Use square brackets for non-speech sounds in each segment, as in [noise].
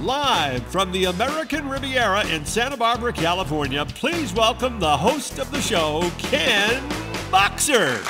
Live from the American Riviera in Santa Barbara, California, please welcome the host of the show, Ken Boxer.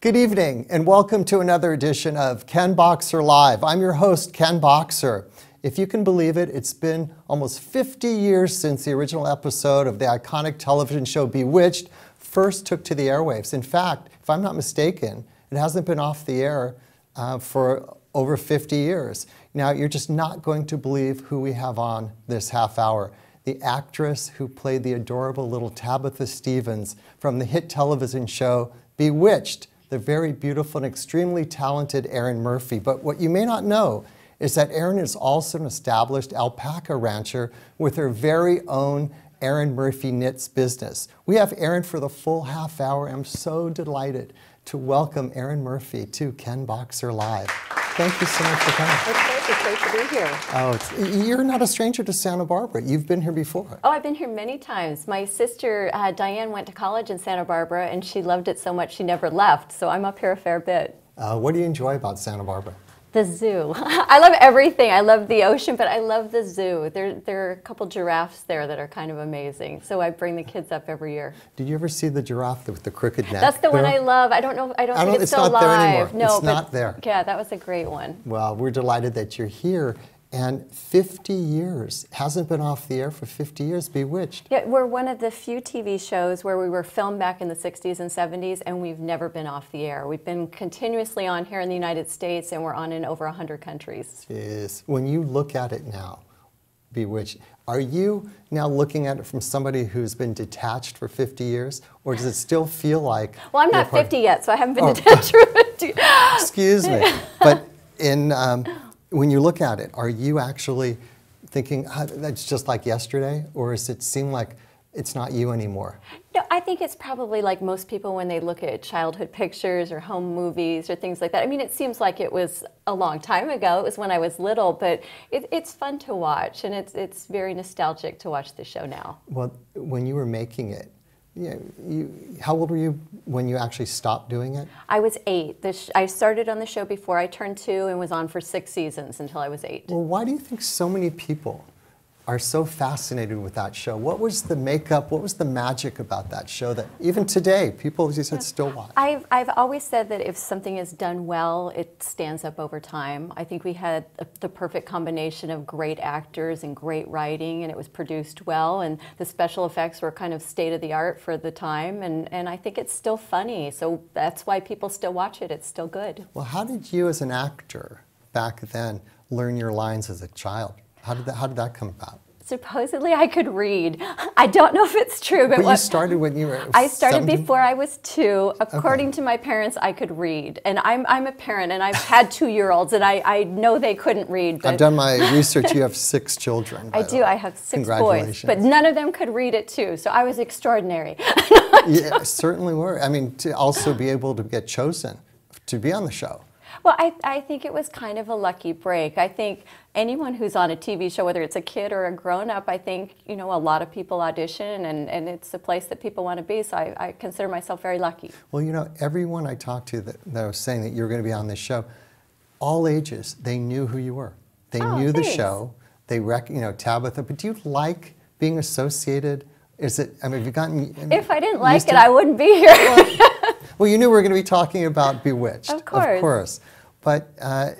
Good evening, and welcome to another edition of Ken Boxer Live. I'm your host, Ken Boxer. If you can believe it, it's been almost 50 years since the original episode of the iconic television show Bewitched first took to the airwaves. In fact, if I'm not mistaken, it hasn't been off the air uh, for over 50 years. Now, you're just not going to believe who we have on this half hour. The actress who played the adorable little Tabitha Stephens from the hit television show Bewitched the very beautiful and extremely talented Erin Murphy. But what you may not know is that Erin is also an established alpaca rancher with her very own Erin Murphy Knits business. We have Erin for the full half hour. I'm so delighted to welcome Erin Murphy to Ken Boxer Live. Thank you so much for coming. It's great It's great to be here. Oh, you're not a stranger to Santa Barbara. You've been here before. Oh, I've been here many times. My sister uh, Diane went to college in Santa Barbara, and she loved it so much she never left. So I'm up here a fair bit. Uh, what do you enjoy about Santa Barbara? The zoo. [laughs] I love everything. I love the ocean, but I love the zoo. There, there are a couple giraffes there that are kind of amazing. So I bring the kids up every year. Did you ever see the giraffe with the crooked neck? That's the there? one I love. I don't know. I don't, I don't think it's, it's still not alive. There anymore. No, it's not there. Yeah, that was a great one. Well, we're delighted that you're here and 50 years hasn't been off the air for 50 years bewitched. Yeah we're one of the few tv shows where we were filmed back in the 60s and 70s and we've never been off the air. We've been continuously on here in the united states and we're on in over 100 countries. Yes. When you look at it now bewitched are you now looking at it from somebody who's been detached for 50 years? Or does it still feel like well i'm not 50 yet so i haven't been oh. detached for 50 [laughs] excuse me. But in um, when you look at it, are you actually thinking oh, that's just like yesterday, or does it seem like it's not you anymore? No, I think it's probably like most people when they look at childhood pictures or home movies or things like that. I mean, it seems like it was a long time ago. It was when I was little, but it, it's fun to watch, and it's it's very nostalgic to watch the show now. Well, when you were making it, yeah, you, how old were you when you actually stopped doing it? I was eight. I started on the show before I turned two and was on for six seasons until I was eight. Well, why do you think so many people are so fascinated with that show. What was the makeup, what was the magic about that show that even today people, as you said, still watch? I've, I've always said that if something is done well, it stands up over time. I think we had a, the perfect combination of great actors and great writing, and it was produced well, and the special effects were kind of state of the art for the time, and, and I think it's still funny. So that's why people still watch it. It's still good. Well, how did you, as an actor back then, learn your lines as a child? How did that, how did that come about? Supposedly I could read. I don't know if it's true, but, but what, you started when you were. I started 17? before I was two. According okay. to my parents, I could read, and I'm I'm a parent, and I've had two-year-olds, and I, I know they couldn't read. I've done my research. You have six children. I do. I have six boys, but none of them could read it too. So I was extraordinary. [laughs] yeah, certainly were. I mean, to also be able to get chosen to be on the show. Well, I, I think it was kind of a lucky break. I think anyone who's on a TV show, whether it's a kid or a grown up, I think, you know, a lot of people audition and, and it's a place that people want to be. So I, I consider myself very lucky. Well, you know, everyone I talked to that, that was saying that you were going to be on this show, all ages, they knew who you were. They oh, knew thanks. the show. They, rec- you know, Tabitha, but do you like being associated? Is it, I mean, have you gotten. I mean, if I didn't like it, I wouldn't be here. well, well, you knew we were going to be talking about Bewitched. Of course. Of course. But uh,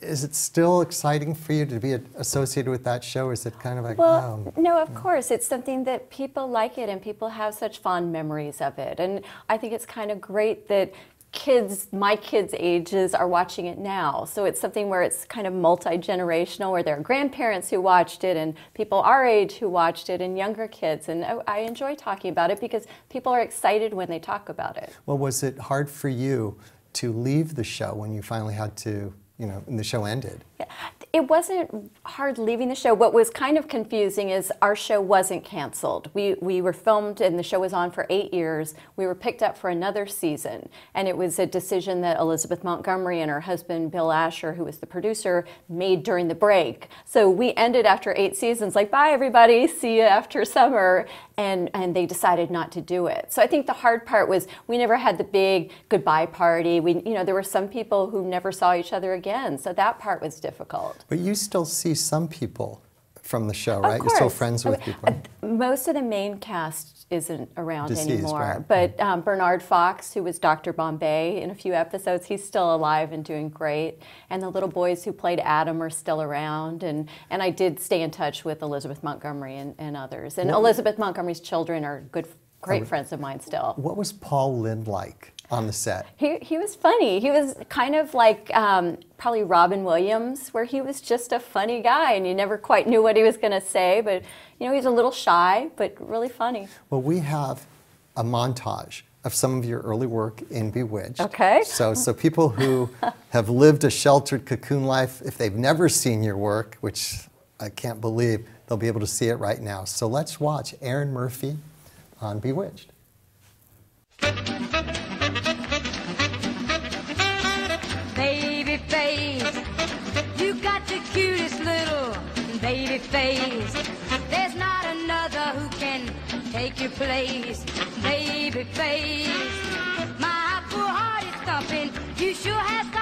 is it still exciting for you to be associated with that show? Is it kind of like, well, oh, no, of course. It's something that people like it and people have such fond memories of it. And I think it's kind of great that kids, my kids' ages, are watching it now. So it's something where it's kind of multi generational, where there are grandparents who watched it and people our age who watched it and younger kids. And I enjoy talking about it because people are excited when they talk about it. Well, was it hard for you to leave the show when you finally had to, you know, and the show ended? Yeah. It wasn't hard leaving the show. What was kind of confusing is our show wasn't canceled. We, we were filmed and the show was on for eight years. We were picked up for another season. And it was a decision that Elizabeth Montgomery and her husband, Bill Asher, who was the producer, made during the break. So we ended after eight seasons, like, bye everybody, see you after summer. And and they decided not to do it. So I think the hard part was we never had the big goodbye party. We you know there were some people who never saw each other again. So that part was difficult. But you still see some people from the show, right? You're still friends with people. Uh, most of the main cast isn't around Deceased, anymore. right. But um, Bernard Fox, who was Dr. Bombay in a few episodes, he's still alive and doing great. And the little boys who played Adam are still around. And, and I did stay in touch with Elizabeth Montgomery and, and others. And Elizabeth Montgomery's children are good, great friends of mine still. What was Paul Lynde like on the set? He, he was funny. He was kind of like um, probably Robin Williams, where he was just a funny guy and you never quite knew what he was going to say. But, you know, he's a little shy, but really funny. Well, we have a montage of some of your early work in Bewitched. Okay. So, so people who [laughs] have lived a sheltered cocoon life, if they've never seen your work, which I can't believe, they'll be able to see it right now. So let's watch Erin Murphy on Bewitched. Face. There's not another who can take your place, baby face. My poor heart is thumping. You sure have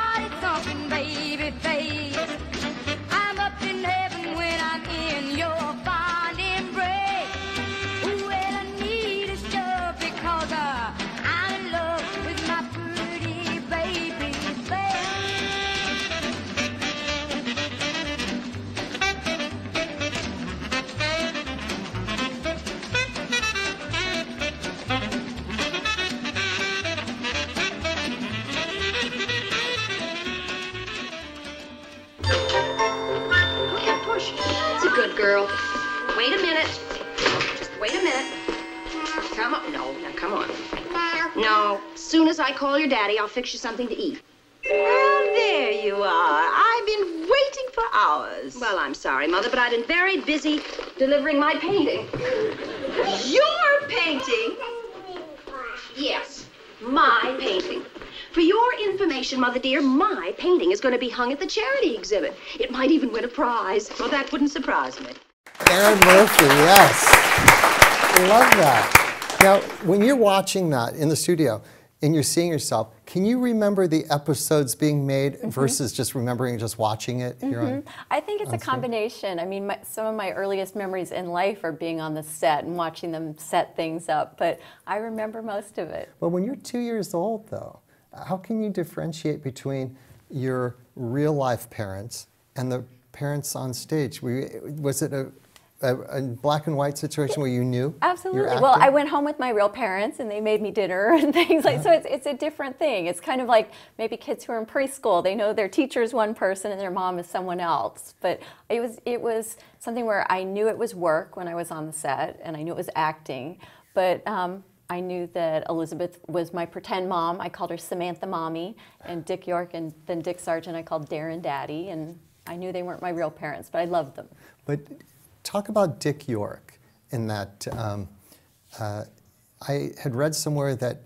As I call your daddy, I'll fix you something to eat. Well, there you are. I've been waiting for hours. Well, I'm sorry, Mother, but I've been very busy delivering my painting. You're painting. Yes, my painting. For your information, Mother dear, my painting is going to be hung at the charity exhibit. It might even win a prize. Well, that wouldn't surprise me. Erin Murphy, yes. Love that. Now, when you're watching that in the studio and you're seeing yourself, can you remember the episodes being made Mm-hmm. versus just remembering just watching it here on? I think it's a combination. I mean, my, some of my earliest memories in life are being on the set and watching them set things up, but I remember most of it. Well, when you're two years old, though, how can you differentiate between your real life parents and the parents on stage? Was it a, a, a black and white situation where you knew? Absolutely. Well. I went home with my real parents and they made me dinner [laughs] and things like so it's it's a different thing. It's kind of like maybe kids who are in preschool, they know their teacher is one person and their mom is someone else. But it was it was something where I knew it was work when I was on the set and I knew it was acting, but um, I knew that Elizabeth was my pretend mom. I called her Samantha Mommy, and Dick York and then Dick Sargent I called Darrin Daddy, and I knew they weren't my real parents, but I loved them. But talk about Dick York in that um, uh, I had read somewhere that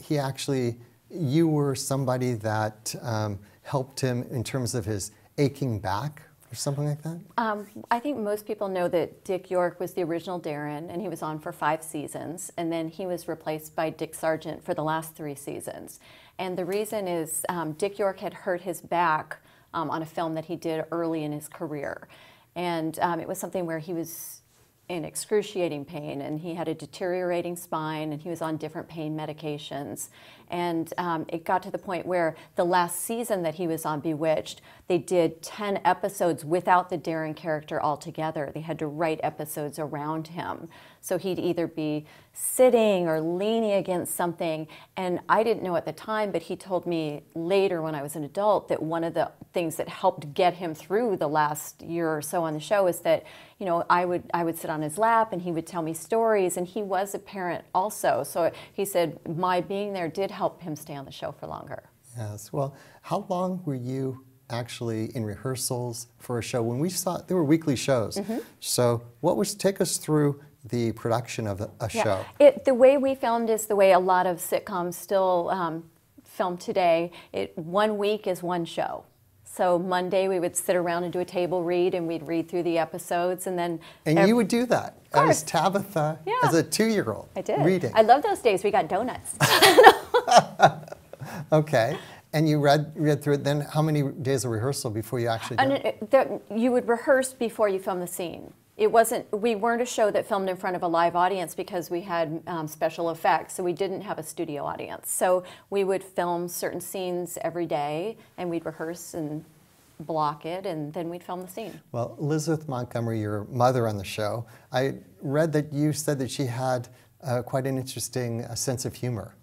he actually, you were somebody that um, helped him in terms of his aching back or something like that? Um, I think most people know that Dick York was the original Darrin, and he was on for five seasons, and then he was replaced by Dick Sargent for the last three seasons. And the reason is um, Dick York had hurt his back um, on a film that he did early in his career, and um, it was something where he was in excruciating pain, and he had a deteriorating spine, and he was on different pain medications. And um, it got to the point where the last season that he was on Bewitched, they did 10 episodes without the Darrin character altogether. They had to write episodes around him. So he'd either be sitting or leaning against something. And I didn't know at the time, but he told me later when I was an adult that one of the things that helped get him through the last year or so on the show is that, you know, I would I would sit on his lap and he would tell me stories and he was a parent also. So he said my being there did help him stay on the show for longer. Yes. Well, how long were you actually in rehearsals for a show? When we saw, there were weekly shows. Mm-hmm. So, what was take us through the production of a, show? It, the way we filmed is the way a lot of sitcoms still um, film today. It one week is one show. So Monday we would sit around and do a table read, and we'd read through the episodes, and then. And ev- you would do that as course. Tabitha, Yeah. as a two-year-old, I did. reading. I love those days. We got donuts. [laughs] okay. And you read read through it. Then how many days of rehearsal before you actually did And it? it- the, you would rehearse before you film the scene. It wasn't. We weren't a show that filmed in front of a live audience because we had um, special effects, so we didn't have a studio audience. So we would film certain scenes every day, and we'd rehearse and block it, and then we'd film the scene. Well, Elizabeth Montgomery, your mother on the show, I read that you said that she had uh, quite an interesting uh, sense of humor.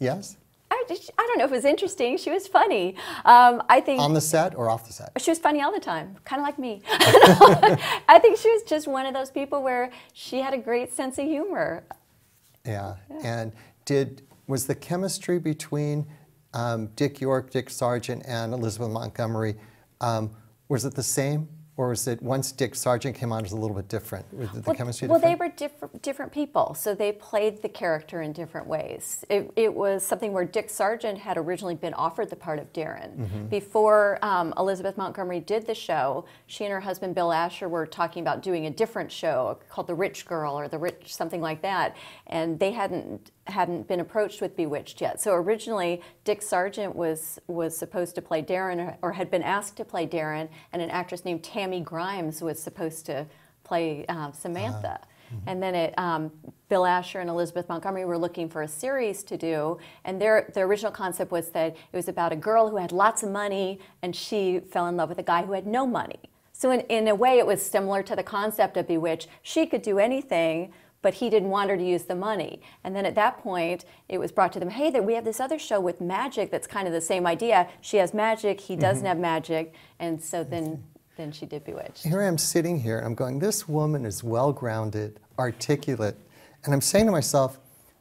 Yes? I, I don't know if it was interesting. She was funny. Um, I think On the set or off the set? She was funny all the time, kind of like me. [laughs] I think she was just one of those people where she had a great sense of humor. Yeah. And did was the chemistry between um, Dick York, Dick Sargent, and Elizabeth Montgomery um, was it the same, or was it once Dick Sargent came on, it was a little bit different? Was the chemistry well, different? they were different, different people, so they played the character in different ways. It, it was something where Dick Sargent had originally been offered the part of Darrin. Mm-hmm. Before um, Elizabeth Montgomery did the show, she and her husband Bill Asher were talking about doing a different show called The Rich Girl or The Rich something like that, and they hadn't hadn't been approached with Bewitched yet. So originally, Dick Sargent was was supposed to play Darrin, or, had been asked to play Darrin, and an actress named Tammy Grimes was supposed to play uh, Samantha. And then it, um, Bill Asher and Elizabeth Montgomery were looking for a series to do, and their their original concept was that it was about a girl who had lots of money, and she fell in love with a guy who had no money. So in, in a way, it was similar to the concept of Bewitched. She could do anything, but he didn't want her to use the money. And then at that point, it was brought to them, hey, that we have this other show with magic that's kind of the same idea. She has magic, he doesn't mm-hmm. have magic, and so then mm-hmm. then she did Bewitched. Here I am sitting here, and I'm going, this woman is well grounded, articulate. And I'm saying to myself,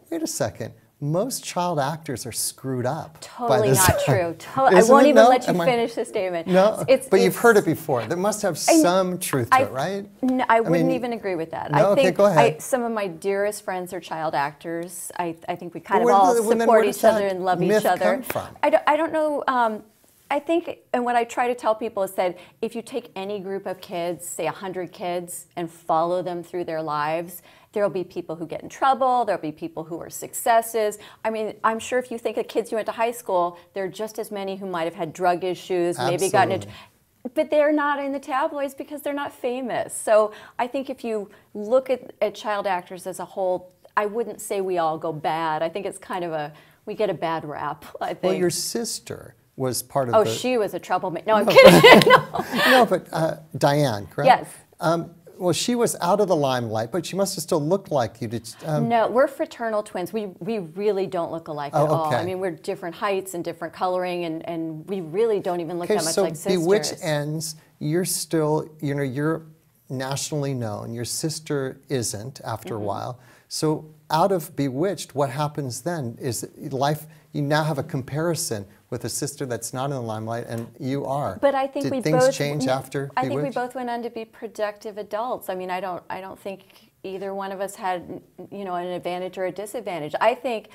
wait a second, most child actors are screwed up. Totally not [laughs] true. To- I won't even No? let you Am I- finish the statement. No, It's- but you've heard it before. There must have I- some truth to I- it, right? No, I mean, wouldn't even agree with that. No? I Okay, think go ahead. I, some of my dearest friends are child actors. I, I think we kind of all well, support each other and love each other. come from? I don't, I don't know. Um, I think, and what I try to tell people is that if you take any group of kids, say 100 kids, and follow them through their lives, there'll be people who get in trouble, there'll be people who are successes. I mean, I'm sure if you think of kids you went to high school, there are just as many who might have had drug issues, maybe gotten into Absolutely. but they're not in the tabloids because they're not famous. So I think if you look at, at child actors as a whole, I wouldn't say we all go bad. I think it's kind of a we get a bad rap. I think. Well, your sister was part of oh, the. she was a troublemaker. No, I'm kidding. [laughs] no, but uh, Diane, correct? Yes. Um, well, she was out of the limelight, but she must have still looked like you. Did, um, no, we're fraternal twins. We we really don't look alike Oh, at all. I mean, we're different heights and different coloring, and, and we really don't even look okay, that much so like sisters. So Bewitched ends. You're still, you know, you're nationally known. Your sister isn't after Mm-hmm. a while. So out of Bewitched, what happens then? Is life? You now have a comparison with a sister that's not in the limelight, and you are. But I think Did we things both change after I think we both went on to be productive adults. I mean, I don't I don't think either one of us had you know an advantage or a disadvantage. I think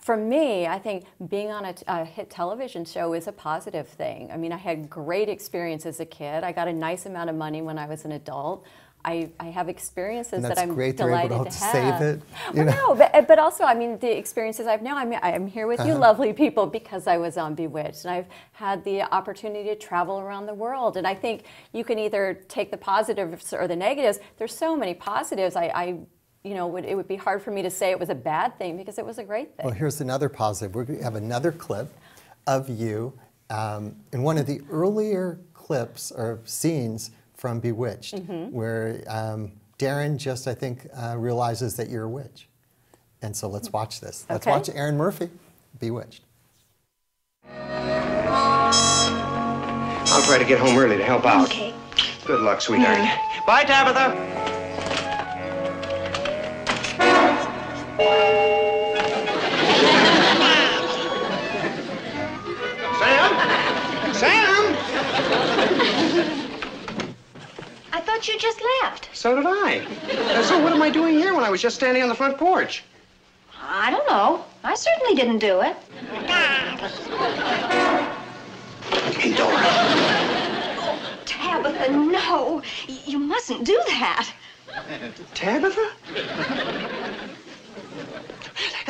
for me, I think being on a, a hit television show is a positive thing. I mean, I had great experience as a kid. I got a nice amount of money when I was an adult. I, I have experiences that I'm great delighted to to have. save it, you Well, know? no, but, but also, I mean, the experiences I've now, I'm, I'm here with you Uh-huh. lovely people because I was on Bewitched and I've had the opportunity to travel around the world. And I think you can either take the positives or the negatives. There's so many positives. I, I you know, would, it would be hard for me to say it was a bad thing because it was a great thing. Well, here's another positive. We have another clip of you um, in one of the earlier clips or scenes from Bewitched, Mm-hmm. where um, Darrin just, I think, uh, realizes that you're a witch. And so let's watch this. Let's Okay. watch Erin Murphy, Bewitched. I'll try to get home early to help out. Okay. Good luck, sweetheart. Bye, Tabitha. You just left. So did I. So what am I doing here when I was just standing on the front porch? I don't know. I certainly didn't do it. Hey, Dora. Tabitha, no. You mustn't do that. Tabitha?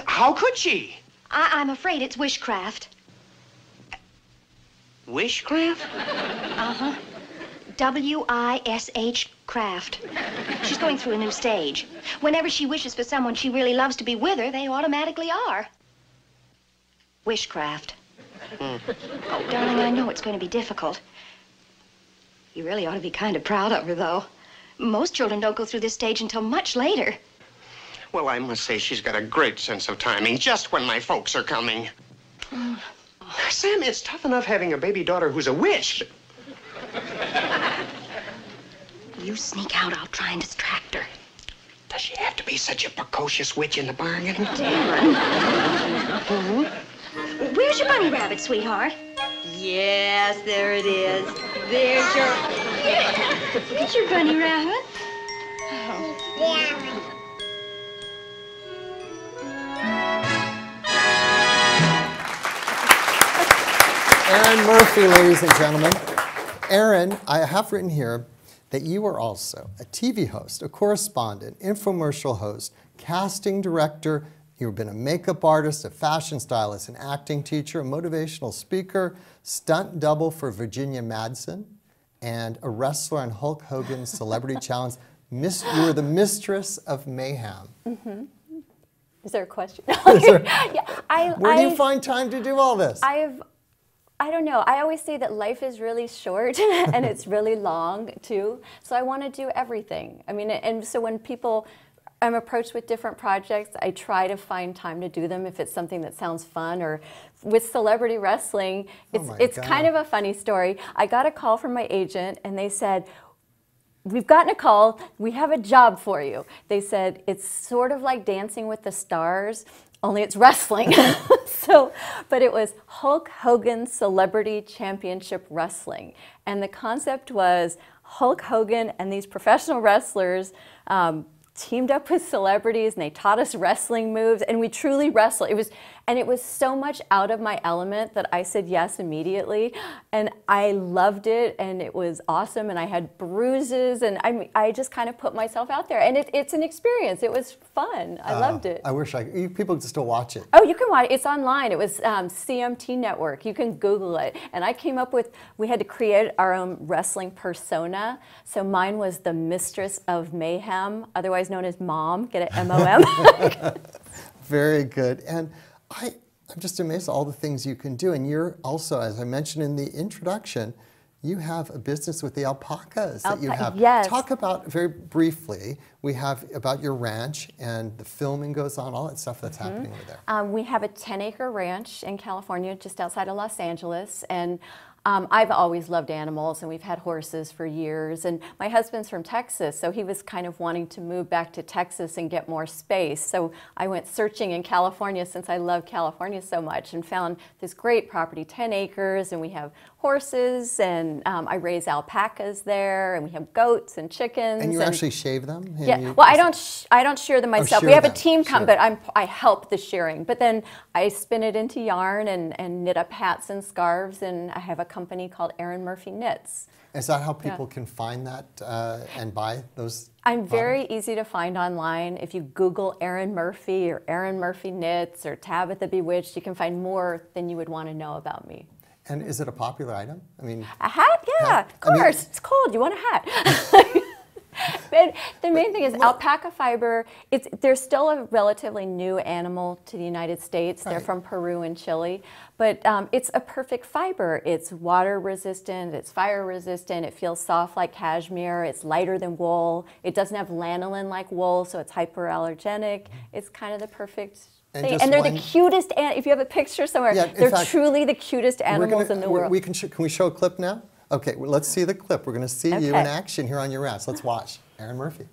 How could she? I am afraid it's wishcraft. Wishcraft? Uh-huh. I S H craft. She's going through a new stage. Whenever she wishes for someone she really loves to be with her, they automatically are. Wishcraft. Hmm. Oh, darling, I know it's going to be difficult. You really ought to be kind of proud of her, though. Most children don't go through this stage until much later. Well, I must say she's got a great sense of timing, just when my folks are coming. Mm. Sam, it's tough enough having a baby daughter who's a witch. You sneak out, I'll try and distract her. Does she have to be such a precocious witch in the bargain? Where's your bunny rabbit, sweetheart? Yes, there it is. There's your. There's your bunny rabbit. Erin Murphy, ladies and gentlemen. Erin, I have written here that you are also a TV host, a correspondent, infomercial host, casting director. You've been a makeup artist, a fashion stylist, an acting teacher, a motivational speaker, stunt double for Virginia Madsen, and a wrestler on Hulk Hogan's [laughs] Celebrity Challenge. Miss, you were the mistress of mayhem. Mm-hmm. Is there a question? [laughs] there- yeah, I, Where do you I- find time to do all this? I've I don't know. I always say that life is really short [laughs] and it's really long too. So I want to do everything. I mean, and so when people I'm approached with different projects, I try to find time to do them if it's something that sounds fun or with celebrity wrestling, it's Oh it's God. kind of a funny story. I got a call from my agent and they said, We've gotten a call. We have a job for you. They said it's sort of like Dancing with the Stars, only it's wrestling. [laughs] [laughs] so, but it was Hulk Hogan Celebrity Championship Wrestling. And the concept was Hulk Hogan and these professional wrestlers um, teamed up with celebrities and they taught us wrestling moves and we truly wrestled. It was and it was so much out of my element that I said yes immediately and I loved it and it was awesome and I had bruises and I I just kind of put myself out there and it, it's an experience. It was fun. I loved it. I wish I you, people could still watch it. Oh, you can watch. It's online. It was um, CMT Network. You can Google it. And I came up with. We had to create our own wrestling persona. So mine was the Mistress of Mayhem, otherwise known as Mom. Get it? M O M. [laughs] Very good. And I, I'm just amazed at all the things you can do. And you're also, as I mentioned in the introduction, you have a business with the alpacas that you have. yes. Talk about very briefly. We have about your ranch and the filming goes on, all that stuff that's happening over there. Um, we have a 10 acre ranch in California, just outside of Los Angeles. And um, I've always loved animals, and we've had horses for years. And my husband's from Texas, so he was kind of wanting to move back to Texas and get more space. So I went searching in California since I love California so much and found this great property 10 acres, and we have horses, and um, I raise alpacas there, and we have goats and chickens. And you actually shave them? Yeah, you- well, I don't. Sh- I don't shear them myself. we shear have a team come, but I'm. I help the shearing. But then I spin it into yarn and, and knit up hats and scarves. And I have a company called Erin Murphy Knits. Is that how people can find that uh, and buy those? I'm very easy to find online. If you Google Erin Murphy or Erin Murphy Knits or Tabitha Bewitched, you can find more than you would want to know about me. And is it a popular item? I mean, A hat? Yeah, Hat. of I mean- course. it's cold. You want a hat. [laughs] but the main thing is alpaca fiber. It's they're still a relatively new animal to the United States. They're from Peru and Chile, but um, it's a perfect fiber. It's water resistant. It's fire resistant. It feels soft like cashmere. It's lighter than wool. It doesn't have lanolin like wool, so it's hyperallergenic. It's kind of the perfect. And thing. just And they're one- the cutest. An- if you have a picture somewhere, Yeah, they're fact, truly the cutest we're animals gonna- in the we- world. We can, sh- can we show a clip now? Okay, well, let's see the clip. We're going to see you in action here on your ranch. Let's watch. Erin Murphy.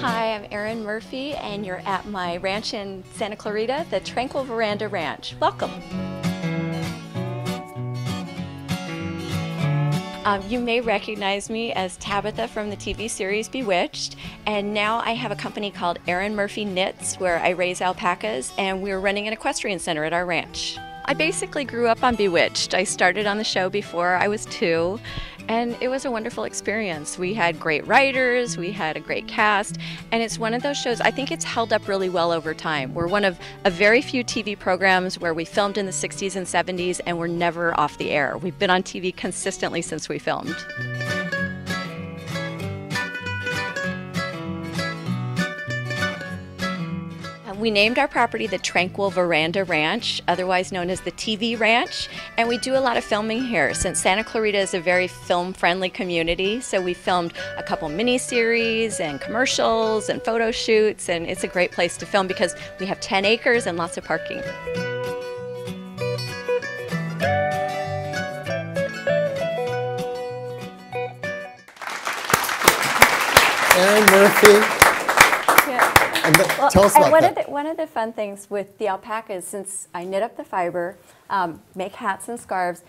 Hi, I'm Erin Murphy, and you're at my ranch in Santa Clarita, the Tranquil Veranda Ranch. Welcome. Um, you may recognize me as Tabitha from the TV series Bewitched, and now I have a company called Erin Murphy Knits where I raise alpacas, and we're running an equestrian center at our ranch. I basically grew up on Bewitched. I started on the show before I was two, and it was a wonderful experience. We had great writers, we had a great cast, and it's one of those shows, I think it's held up really well over time. We're one of a very few TV programs where we filmed in the 60s and 70s and we're never off the air. We've been on TV consistently since we filmed. We named our property the Tranquil Veranda Ranch, otherwise known as the TV Ranch, and we do a lot of filming here since Santa Clarita is a very film friendly community. So we filmed a couple miniseries and commercials and photo shoots, and it's a great place to film because we have 10 acres and lots of parking. Erin Murphy. Yeah. And the- Well, tell us about one that. Of the, one of the fun things with the alpacas, since I knit up the fiber, um, make hats and scarves,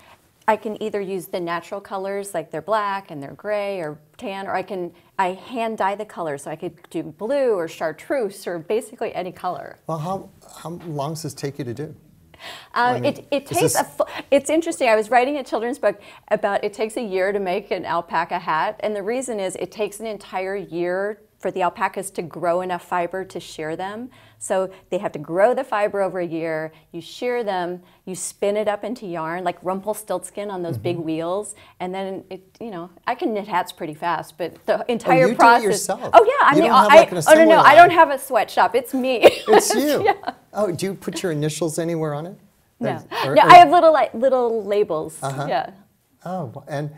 I can either use the natural colors, like they're black and they're gray or tan, or I can I hand dye the colors, so I could do blue or chartreuse or basically any color. well, how, how long does this take you to do? Um, mean, it, it takes a. It's interesting. I was writing a children's book about it takes a year to make an alpaca hat, and the reason is it takes an entire year for the alpacas to grow enough fiber to shear them. So they have to grow the fiber over a year. You shear them, you spin it up into yarn like Rumpelstiltskin on those Mm-hmm. big wheels, and then it. You know, I can knit hats pretty fast, but the entire you do it process. yourself. Oh yeah, I You mean, I, like, oh no no, I don't have a sweatshop. It's me. [laughs] It's you. [laughs] yeah. Oh, do you put your initials anywhere on it? No, Or- no, or- I have little like little labels. Uh -huh. Yeah, Oh, and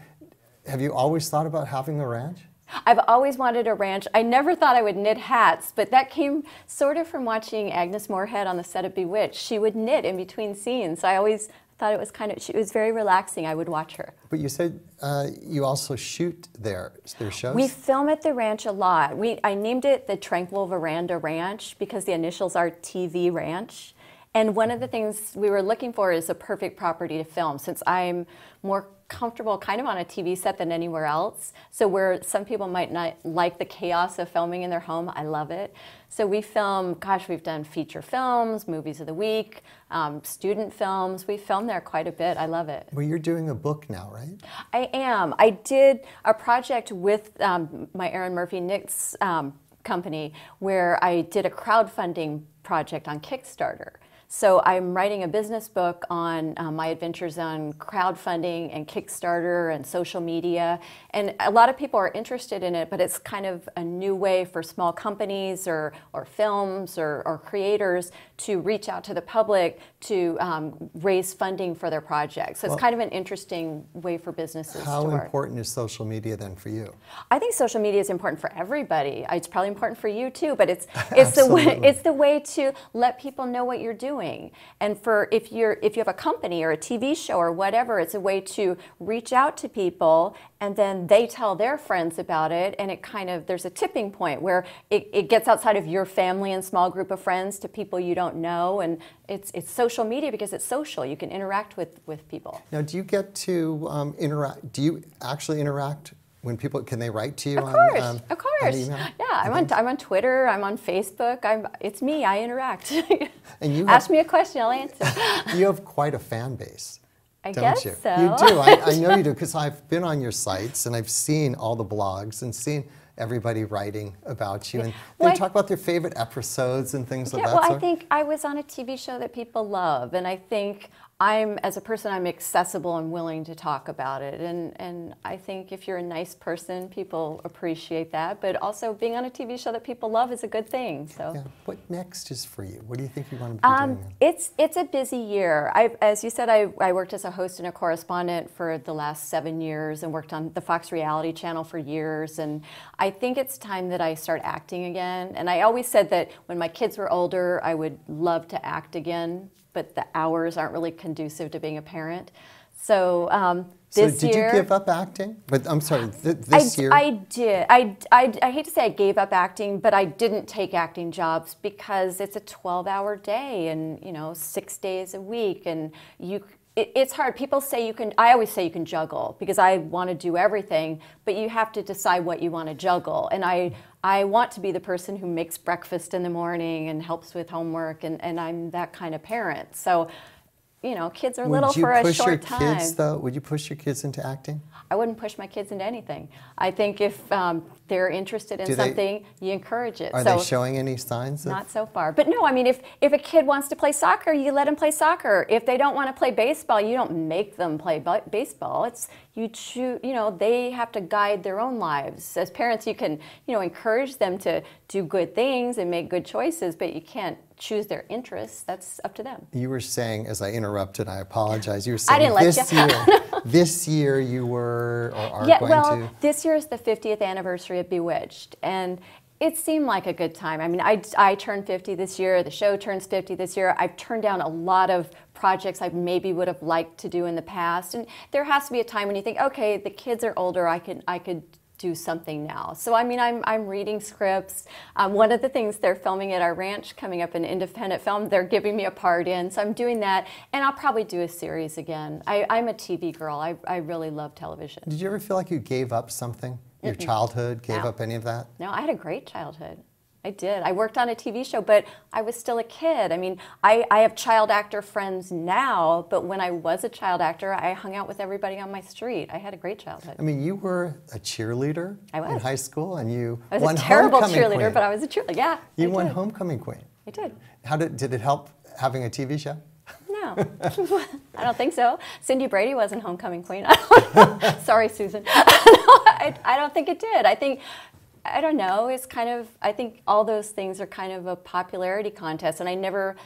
have you always thought about having a ranch? I've always wanted a ranch. I never thought I would knit hats, but that came sort of from watching Agnes Moorehead on the set of Bewitched. She would knit in between scenes. I always thought it was kind of. She, it was very relaxing. I would watch her. But you said uh, you also shoot there, their shows? We film at the ranch a lot. We I named it the Tranquil Veranda Ranch because the initials are TV Ranch. And one of the things we were looking for is a perfect property to film since I'm more comfortable kind of on a TV set than anywhere else. So where some people might not like the chaos of filming in their home, I love it. So we film, gosh, we've done feature films, movies of the week, um, student films. We film there quite a bit. I love it. well, you're doing a book now, right? I am. I did a project with um, my Erin Murphy Knits um, company where I did a crowdfunding project on Kickstarter. So I'm writing a business book on uh, my adventures on crowdfunding and Kickstarter and social media. And a lot of people are interested in it, but it's kind of a new way for small companies or, or films or, or creators to reach out to the public to um, raise funding for their projects. So it's kind of an interesting way for businesses How important is social media then for you? I think social media is important for everybody. It's probably important for you too, but it's [laughs] it's the way it's the way to let people know what you're doing. And for if you're if you have a company or a TV show or whatever, it's a way to reach out to people and then they tell their friends about it and it kind of there's a tipping point where it, it gets outside of your family and small group of friends to people you don't know and it's it's social media because it's social. You can interact with with people. Now, do you get to um, interact? Do you actually interact when people can they write to you Of on? course, um, of on course. Yeah, I'm on, I'm on Twitter, I'm on Facebook. I'm, it's me, I interact. [laughs] And you Ask have- me a question, I'll answer. [laughs] You have quite a fan base. I don't guess you? so. You do. I, I know you [laughs] do because I've been on your sites and I've seen all the blogs and seen everybody writing about you and Well, they talk about their favorite episodes and things Yeah, that well. I think I was on a TV show that people love, and I think I'm, as a person, I'm accessible and willing to talk about it. And, and I think if you're a nice person, people appreciate that. But also, being on a TV show that people love is a good thing. So. yeah. What next is for you? What do you think you want to be Um, doing? it's it's a busy year. I, as you said, I, I worked as a host and a correspondent for the last seven years, and worked on the Fox Reality Channel for years. And I think it's time that I start acting again. And I always said that when my kids were older, I would love to act again, but the hours aren't really conducive to being a parent. So um, So did year, you give up acting? But I'm sorry, th- I, this year. I did. I, I, I hate to say I gave up acting, but I didn't take acting jobs because it's a 12 hour day and, you know, six days a week. And you, it, it's hard. People say you can. I always say you can juggle because I want to do everything, but you have to decide what you want to juggle. And I I want to be the person who makes breakfast in the morning and helps with homework, and, and I'm that kind of parent. So, you know, kids are little Would you for a push your kids though? Would you push your kids into acting? I wouldn't push my kids into anything. I think if um, they're interested in Do they- something, you encourage it. Are so they showing any signs of? not so far. But no, I mean, if, if a kid wants to play soccer, you let them play soccer. If they don't want to play baseball, you don't make them play ba- baseball. It's you choose. You know, they have to guide their own lives. As parents, you can you know encourage them to do good things and make good choices, but you can't choose their interests. That's up to them. You were saying, as I interrupted, I apologize. You were I saying didn't let this year, [laughs] this year you were or are yeah, going well, to. this year is the 50th anniversary of Bewitched, and it seemed like a good time. I mean, I, I turned 50 this year. The show turns 50 this year. I've turned down a lot of projects I maybe would have liked to do in the past, and there has to be a time when you think, okay, the kids are older. I could I could do something now. So I mean, I'm I'm reading scripts. Um, one of the things they're filming at our ranch coming up, an independent film, they're giving me a part in. So I'm doing that, and I'll probably do a series again. I, I'm a TV girl. I, I really love television. Did you ever feel like you gave up something? Your childhood, gave No. up any of that? No, I had a great childhood. I did. I worked on a TV show, but I was still a kid. I mean, I, I have child actor friends now, but when I was a child actor, I hung out with everybody on my street. I had a great childhood. I mean, you were a cheerleader I was. in high school, and you I was won a terrible cheerleader, queen. but I was a cheerleader. Yeah. you I won did. homecoming queen. I did. How did did it help having a TV show? No, [laughs] [laughs] I don't think so. Cindy Brady wasn't homecoming queen. [laughs] Sorry, Susan. no, I, I don't think it did. I think, I don't know, it's kind of, I think all those things are kind of a popularity contest, and I never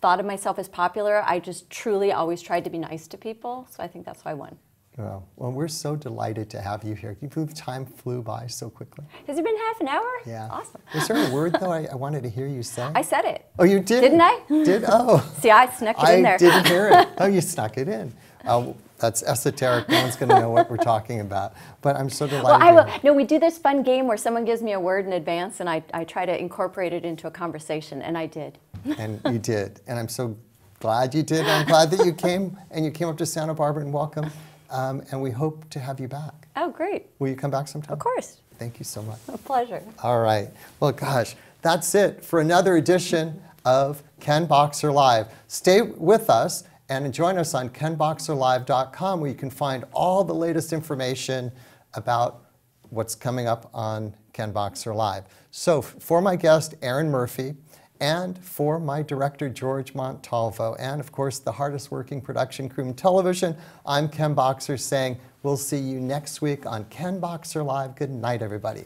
thought of myself as popular. I just truly always tried to be nice to people, so I think that's why I won. Well, well, we're so delighted to have you here. Time flew by so quickly. Has it been half an hour? Yeah. Awesome. Was there a [laughs] word though I, I wanted to hear you say? I said it. Oh, you did? Didn't I? Did oh. [laughs] See, I snuck it I in there. I didn't hear it. [laughs] Oh, you snuck it in. Oh, that's esoteric. No one's going to know what we're talking about. But I'm so delighted. Well, I will. No, we do this fun game where someone gives me a word in advance, and I, I try to incorporate it into a conversation, and I did. And you did. And I'm so glad you did. I'm glad that you came and you came up to Santa Barbara and welcome. Um, and we hope to have you back. Oh, great. Will you come back sometime? Of course. Thank you so much. A pleasure. All right. Well, gosh, that's it for another edition of Ken Boxer Live. Stay with us and join us on kenboxerlive.com where you can find all the latest information about what's coming up on Ken Boxer Live. So, for my guest, Erin Murphy, and for my director, George Montalvo, and of course, the hardest working production crew in television, I'm Ken Boxer saying we'll see you next week on Ken Boxer Live. Good night, everybody.